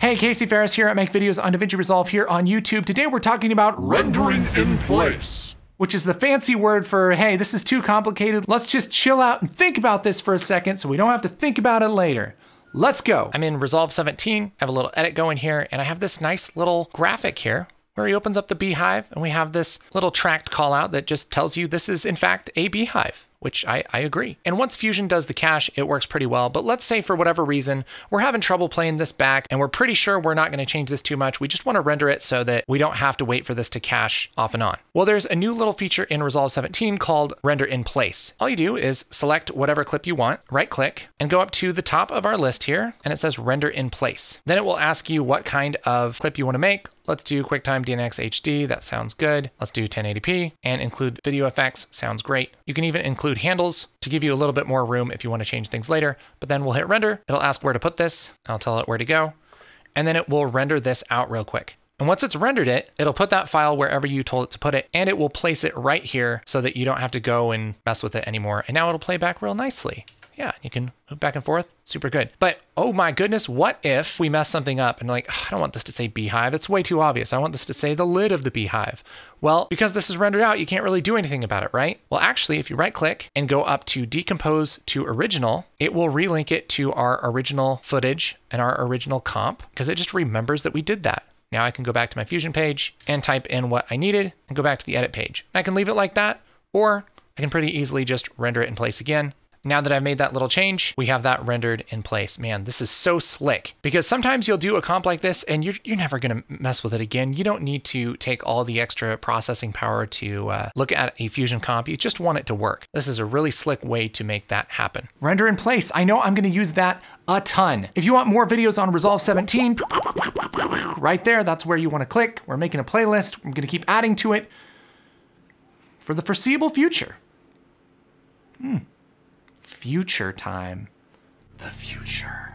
Hey, Casey Faris here. I make videos on DaVinci Resolve here on YouTube. Today we're talking about rendering in place, which is the fancy word for, hey, this is too complicated. Let's just chill out and think about this for a second so we don't have to think about it later. Let's go. I'm in Resolve 17. I have a little edit going here, and I have this nice little graphic here where he opens up the beehive, and we have this little tracked call out that just tells you this is, in fact, a beehive which I, I agree. And once Fusion does the cache, it works pretty well. But let's say for whatever reason, we're having trouble playing this back and we're pretty sure we're not going to change this too much. We just want to render it so that we don't have to wait for this to cache off and on. Well, there's a new little feature in Resolve 17 called render in place. All you do is select whatever clip you want, right click, and go up to the top of our list here, and it says render in place. Then it will ask you what kind of clip you want to make. Let's do QuickTime DNX HD. That sounds good. Let's do 1080p and include video effects. Sounds great. You can even include handles to give you a little bit more room if you want to change things later. But then we'll hit render. It'll ask where to put this. I'll tell it where to go. And then it will render this out real quick. And once it's rendered it, it'll put that file wherever you told it to put it, and it will place it right here so that you don't have to go and mess with it anymore. And now it'll play back real nicely yeah, you can move back and forth. Super good. But oh my goodness, what if we mess something up and like, I don't want this to say beehive. It's way too obvious. I want this to say the lid of the beehive. Well, because this is rendered out, you can't really do anything about it, right? Well, actually, if you right click and go up to decompose to original, it will relink it to our original footage and our original comp because it just remembers that we did that. Now I can go back to my Fusion page and type in what I needed and go back to the edit page. I can leave it like that, or I can pretty easily just render it in place again now that I've made that little change, we have that rendered in place. Man, this is so slick because sometimes you'll do a comp like this and you're, you're never going to mess with it again. You don't need to take all the extra processing power to uh, look at a Fusion comp. You just want it to work. This is a really slick way to make that happen. Render in place. I know I'm going to use that a ton. If you want more videos on Resolve 17, right there, that's where you want to click. We're making a playlist. I'm going to keep adding to it for the foreseeable future. Hmm future time. The future.